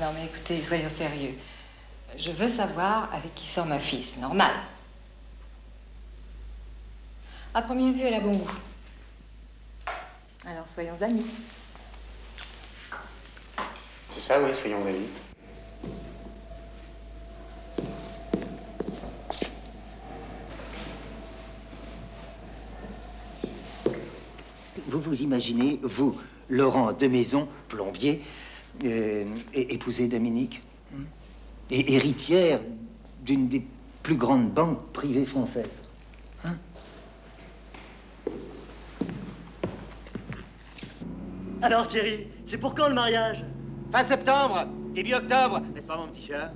Non, mais écoutez, soyons sérieux. Je veux savoir avec qui sort ma fille, c'est normal. À première vue, elle a bon goût. Alors, soyons amis. C'est ça, oui, soyons amis. Vous vous imaginez, vous, Laurent de Maison, plombier, euh, Dominique hein, et héritière d'une des plus grandes banques privées françaises. Alors Thierry, c'est pour quand le mariage? Fin septembre, début octobre, n'est-ce pas, mon petit chat?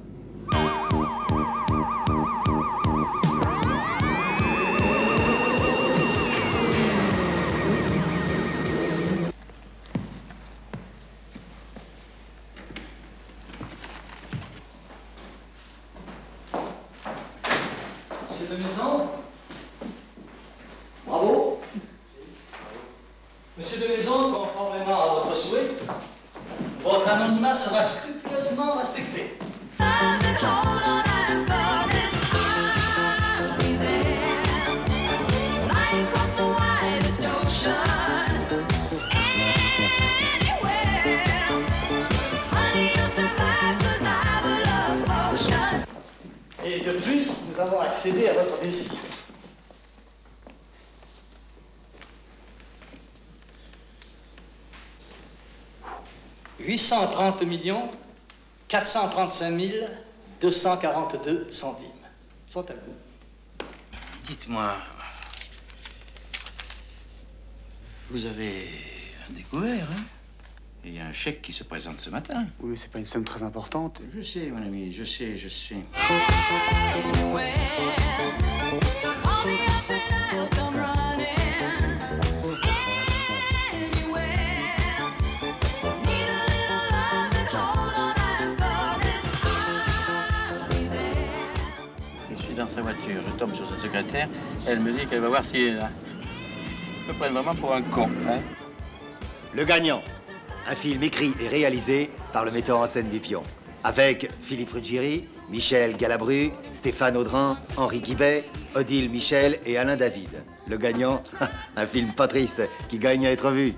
Monsieur de Maison Bravo Monsieur de Maison, conformément à votre souhait, votre anonymat sera scrupuleusement respecté. Et de plus, nous avons accédé à votre désir. « 830 millions 435 242 centimes. Sont à vous. Dites-moi, vous avez un découvert, hein? Et Il y a un chèque qui se présente ce matin. Oui, mais c'est pas une somme très importante. Je sais, mon ami, je sais, je sais. Je suis dans sa voiture, je tombe sur sa secrétaire, elle me dit qu'elle va voir si elle a- me prenne vraiment pour un con. Hein Le Gagnant, un film écrit et réalisé par le metteur en scène du Pion. Avec Philippe Ruggieri, Michel Galabru, Stéphane Audran, Henri Guibet, Odile Michel et Alain David. Le Gagnant, un film pas triste qui gagne à être vu.